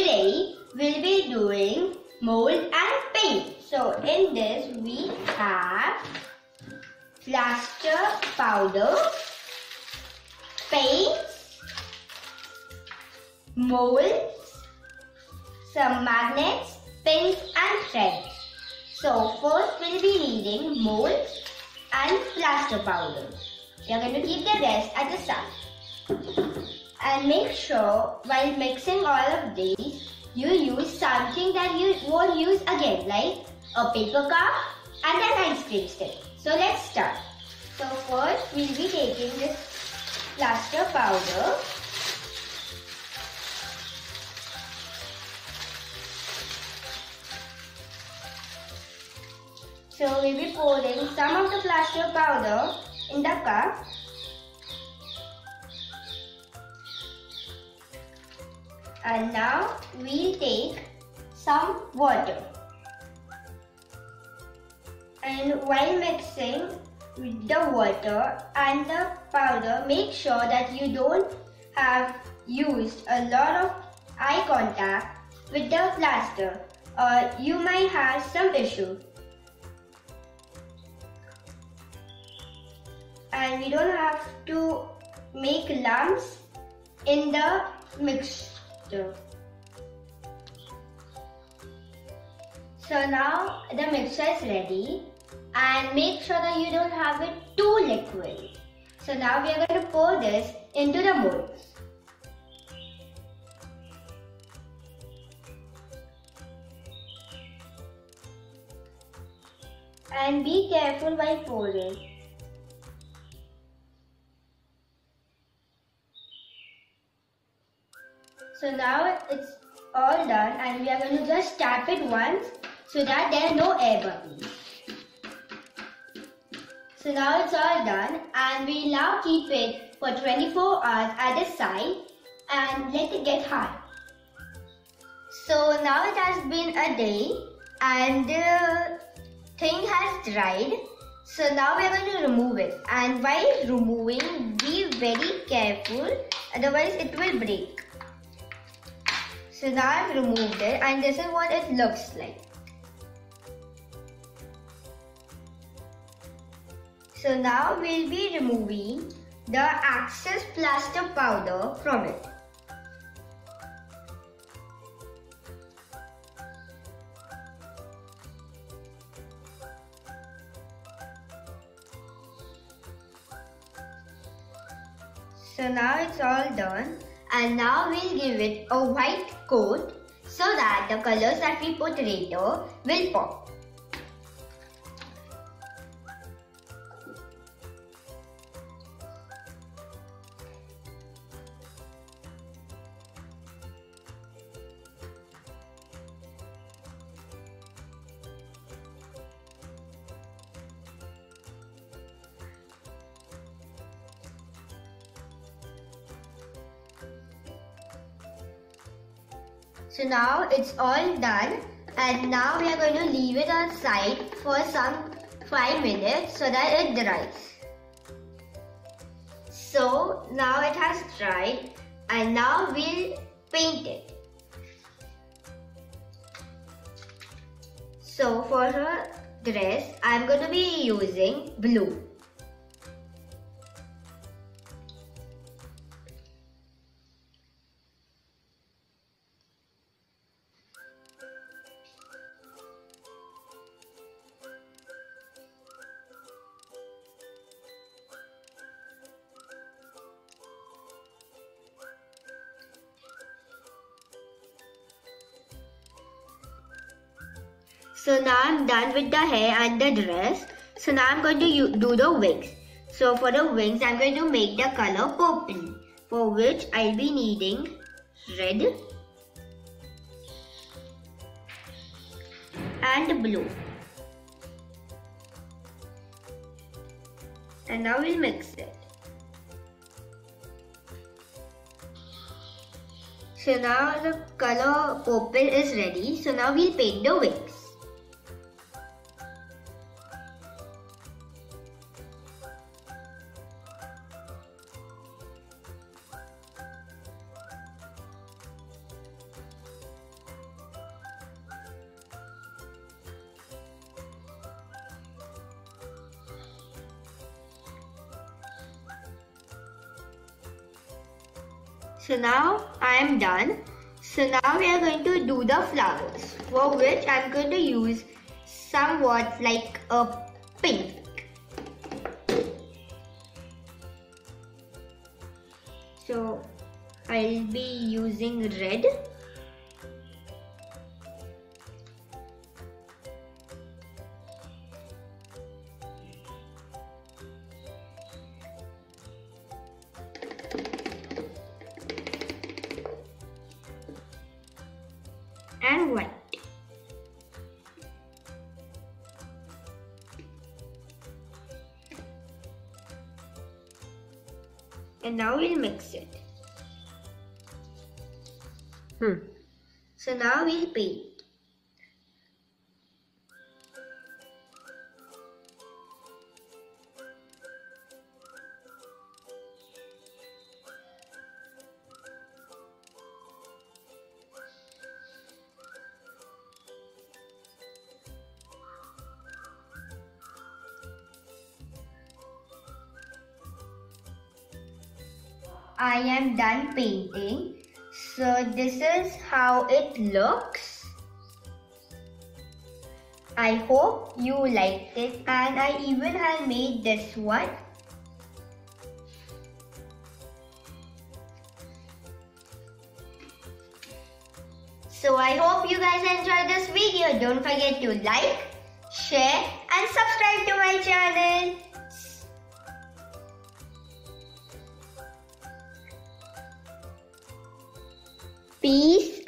today we'll be doing mold and paint. So in this we have plaster powder, paint, molds, some magnets, pins and threads. So first we'll be needing molds and plaster powder. We are going to keep the rest at the side. And make sure while mixing all of these, you use something that you won't use again like a paper cup and an ice cream stick. So let's start. So first we'll be taking this plaster powder So we'll be pouring some of the plaster powder in the cup. And now we'll take some water. And while mixing with the water and the powder, make sure that you don't have used a lot of eye contact with the plaster or you might have some issue. and we don't have to make lumps in the So now the mixture is ready and make sure that you don't have it too liquid. So now we are going to pour this into the molds. And be careful while pouring. So now it's all done and we are going to just tap it once so that there are no air bubbles. So now it's all done and we now keep it for 24 hours at the side and let it get hard. So now it has been a day and the thing has dried. So now we are going to remove it and while removing be very careful otherwise it will break. So now I've removed it and this is what it looks like. So now we'll be removing the excess plaster powder from it. So now it's all done and now we'll give it a white coat so that the colors that we put later will pop. So now it's all done and now we are going to leave it aside for some 5 minutes so that it dries. So now it has dried and now we'll paint it. So for her dress I'm going to be using blue. So now I'm done with the hair and the dress. So now I'm going to do the wings. So for the wings, I'm going to make the color purple. For which I'll be needing red and blue. And now we'll mix it. So now the color purple is ready. So now we'll paint the wings. So now I am done. So now we are going to do the flowers for which I am going to use somewhat like a pink. So I'll be using red. And now we'll mix it. Hmm. So now we'll paint. I am done painting. So this is how it looks. I hope you liked it and I even have made this one. So I hope you guys enjoyed this video. Don't forget to like, share and subscribe to my channel. Peace.